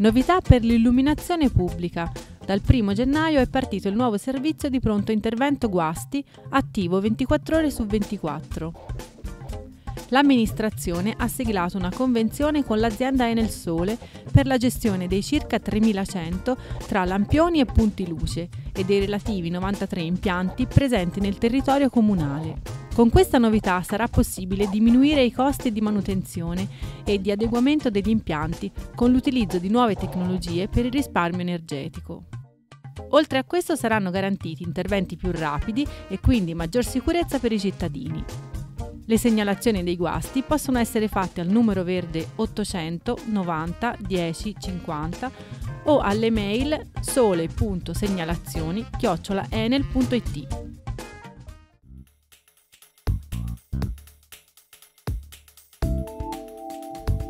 Novità per l'illuminazione pubblica. Dal 1 gennaio è partito il nuovo servizio di pronto intervento guasti, attivo 24 ore su 24. L'amministrazione ha siglato una convenzione con l'azienda Enel Sole per la gestione dei circa 3100 tra lampioni e punti luce e dei relativi 93 impianti presenti nel territorio comunale. Con questa novità sarà possibile diminuire i costi di manutenzione e di adeguamento degli impianti con l'utilizzo di nuove tecnologie per il risparmio energetico. Oltre a questo saranno garantiti interventi più rapidi e quindi maggior sicurezza per i cittadini. Le segnalazioni dei guasti possono essere fatte al numero verde 800 90 10 50 o alle mail sole.segnalazioni-enel.it.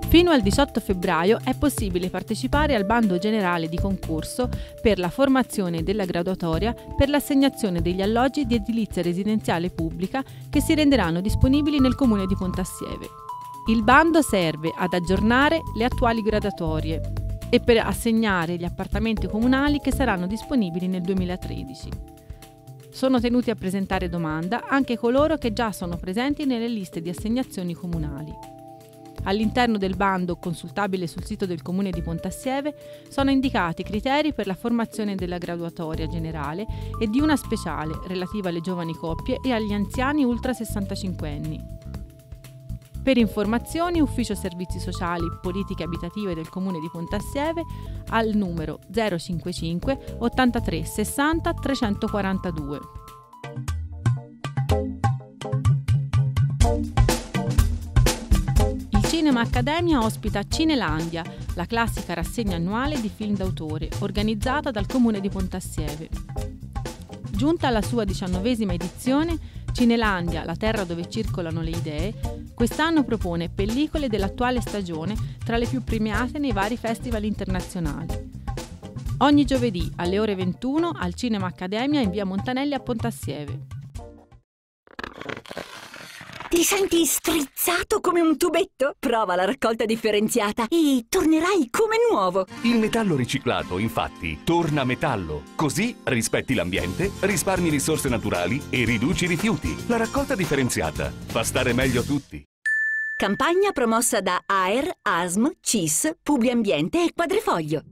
Fino al 18 febbraio è possibile partecipare al bando generale di concorso per la formazione della graduatoria per l'assegnazione degli alloggi di edilizia residenziale pubblica che si renderanno disponibili nel comune di Pontassieve. Il bando serve ad aggiornare le attuali graduatorie e per assegnare gli appartamenti comunali che saranno disponibili nel 2013. Sono tenuti a presentare domanda anche coloro che già sono presenti nelle liste di assegnazioni comunali. All'interno del bando, consultabile sul sito del Comune di Pontassieve, sono indicati criteri per la formazione della graduatoria generale e di una speciale relativa alle giovani coppie e agli anziani ultra 65 anni. Per informazioni, Ufficio Servizi Sociali Politiche Abitative del Comune di Pontassieve al numero 055 83 60 342. Cinema Accademia ospita Cinelandia, la classica rassegna annuale di film d'autore, organizzata dal Comune di Pontassieve. Giunta alla sua diciannovesima edizione, Cinelandia, la terra dove circolano le idee, quest'anno propone pellicole dell'attuale stagione tra le più premiate nei vari festival internazionali. Ogni giovedì alle ore 21 al Cinema Accademia in via Montanelli a Pontassieve. Ti senti strizzato come un tubetto? Prova la raccolta differenziata e tornerai come nuovo. Il metallo riciclato, infatti, torna metallo. Così rispetti l'ambiente, risparmi risorse naturali e riduci i rifiuti. La raccolta differenziata fa stare meglio tutti. Campagna promossa da AER, ASM, CIS, Publiambiente e Quadrifoglio.